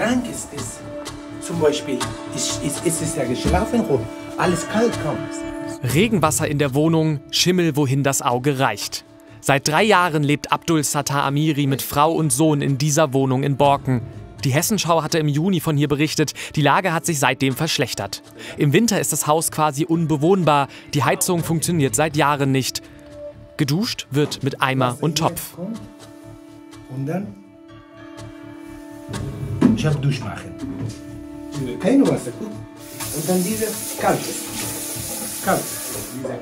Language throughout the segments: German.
krank ist es. Zum Beispiel, ist, ist, ist es ja geschlafen rum, alles kalt kommt. Regenwasser in der Wohnung, Schimmel, wohin das Auge reicht. Seit drei Jahren lebt Abdul Sattar Amiri mit Frau und Sohn in dieser Wohnung in Borken. Die Hessenschau hatte im Juni von hier berichtet, die Lage hat sich seitdem verschlechtert. Im Winter ist das Haus quasi unbewohnbar, die Heizung funktioniert seit Jahren nicht. Geduscht wird mit Eimer und Topf. Und dann? Ich habe Dusch machen. Kein Wasser. Und dann diese kaltes. Kalt.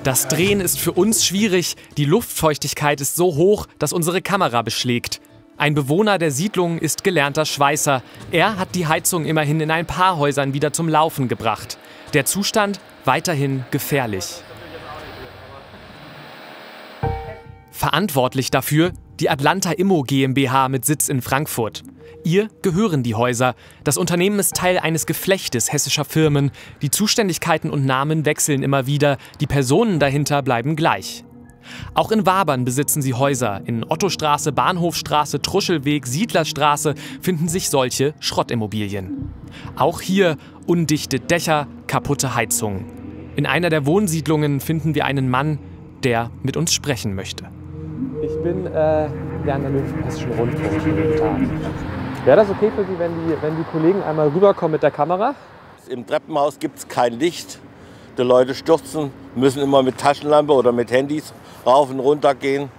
Das Drehen ist für uns schwierig. Die Luftfeuchtigkeit ist so hoch, dass unsere Kamera beschlägt. Ein Bewohner der Siedlung ist gelernter Schweißer. Er hat die Heizung immerhin in ein paar Häusern wieder zum Laufen gebracht. Der Zustand weiterhin gefährlich. Verantwortlich dafür die Atlanta Immo GmbH mit Sitz in Frankfurt. Ihr gehören die Häuser. Das Unternehmen ist Teil eines Geflechtes hessischer Firmen. Die Zuständigkeiten und Namen wechseln immer wieder, die Personen dahinter bleiben gleich. Auch in Wabern besitzen sie Häuser. In Ottostraße, Bahnhofstraße, Truschelweg, Siedlerstraße finden sich solche Schrottimmobilien. Auch hier undichte Dächer, kaputte Heizungen. In einer der Wohnsiedlungen finden wir einen Mann, der mit uns sprechen möchte. Ich bin äh, Werner Löw vom Hessischen Rundfunk. Guten Tag. Wäre das okay für Sie, wenn die, wenn die Kollegen einmal rüberkommen mit der Kamera? Im Treppenhaus gibt es kein Licht. Die Leute stürzen, müssen immer mit Taschenlampe oder mit Handys rauf und runter gehen.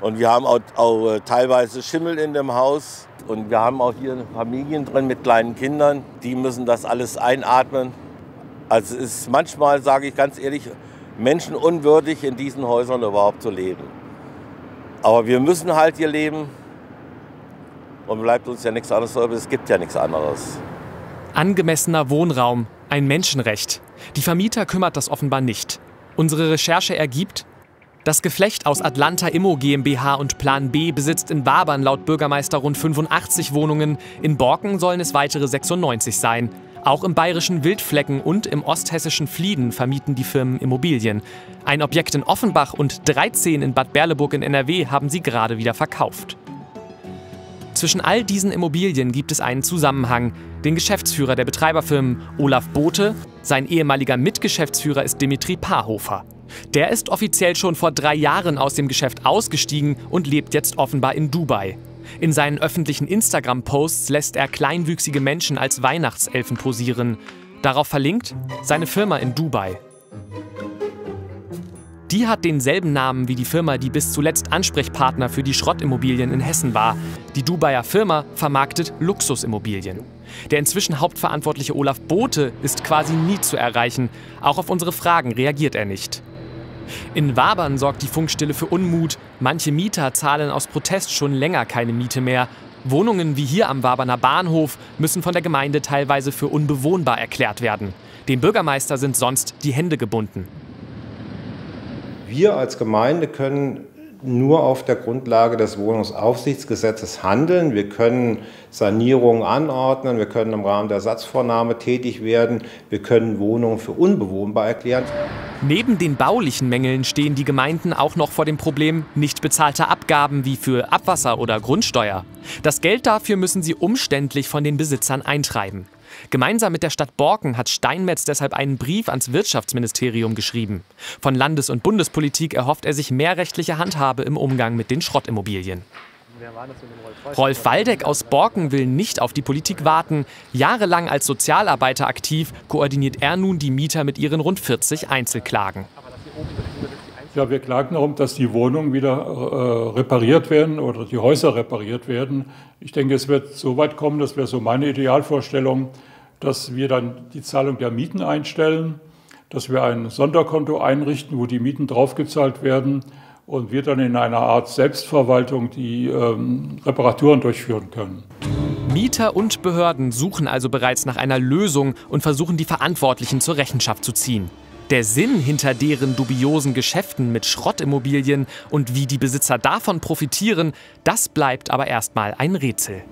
Und wir haben auch, auch äh, teilweise Schimmel in dem Haus. Und wir haben auch hier Familien drin mit kleinen Kindern. Die müssen das alles einatmen. Also es ist manchmal, sage ich ganz ehrlich, menschenunwürdig in diesen Häusern überhaupt zu leben. Aber wir müssen halt hier leben. Und bleibt uns ja nichts anderes übrig. Es gibt ja nichts anderes. Angemessener Wohnraum, ein Menschenrecht. Die Vermieter kümmert das offenbar nicht. Unsere Recherche ergibt, das Geflecht aus Atlanta Immo GmbH und Plan B besitzt in Wabern laut Bürgermeister rund 85 Wohnungen. In Borken sollen es weitere 96 sein. Auch im bayerischen Wildflecken und im osthessischen Flieden vermieten die Firmen Immobilien. Ein Objekt in Offenbach und 13 in Bad Berleburg in NRW haben sie gerade wieder verkauft. Zwischen all diesen Immobilien gibt es einen Zusammenhang. Den Geschäftsführer der Betreiberfirmen Olaf Bote, sein ehemaliger Mitgeschäftsführer ist Dimitri Paarhofer. Der ist offiziell schon vor drei Jahren aus dem Geschäft ausgestiegen und lebt jetzt offenbar in Dubai. In seinen öffentlichen Instagram-Posts lässt er kleinwüchsige Menschen als Weihnachtselfen posieren. Darauf verlinkt seine Firma in Dubai. Die hat denselben Namen wie die Firma, die bis zuletzt Ansprechpartner für die Schrottimmobilien in Hessen war. Die Dubaier Firma vermarktet Luxusimmobilien. Der inzwischen hauptverantwortliche Olaf Bote ist quasi nie zu erreichen. Auch auf unsere Fragen reagiert er nicht. In Wabern sorgt die Funkstille für Unmut. Manche Mieter zahlen aus Protest schon länger keine Miete mehr. Wohnungen wie hier am Waberner Bahnhof müssen von der Gemeinde teilweise für unbewohnbar erklärt werden. Dem Bürgermeister sind sonst die Hände gebunden. Wir als Gemeinde können nur auf der Grundlage des Wohnungsaufsichtsgesetzes handeln. Wir können Sanierungen anordnen, wir können im Rahmen der Satzvornahme tätig werden, wir können Wohnungen für unbewohnbar erklären. Neben den baulichen Mängeln stehen die Gemeinden auch noch vor dem Problem nicht bezahlter Abgaben wie für Abwasser oder Grundsteuer. Das Geld dafür müssen sie umständlich von den Besitzern eintreiben. Gemeinsam mit der Stadt Borken hat Steinmetz deshalb einen Brief ans Wirtschaftsministerium geschrieben. Von Landes- und Bundespolitik erhofft er sich mehr rechtliche Handhabe im Umgang mit den Schrottimmobilien. Rolf Waldeck aus Borken will nicht auf die Politik warten. Jahrelang als Sozialarbeiter aktiv, koordiniert er nun die Mieter mit ihren rund 40 Einzelklagen. Ja, wir klagen darum, dass die Wohnungen wieder äh, repariert werden oder die Häuser repariert werden. Ich denke, es wird so weit kommen, das wäre so meine Idealvorstellung, dass wir dann die Zahlung der Mieten einstellen, dass wir ein Sonderkonto einrichten, wo die Mieten draufgezahlt werden und wir dann in einer Art Selbstverwaltung die ähm, Reparaturen durchführen können. Mieter und Behörden suchen also bereits nach einer Lösung und versuchen die Verantwortlichen zur Rechenschaft zu ziehen. Der Sinn hinter deren dubiosen Geschäften mit Schrottimmobilien und wie die Besitzer davon profitieren, das bleibt aber erstmal ein Rätsel.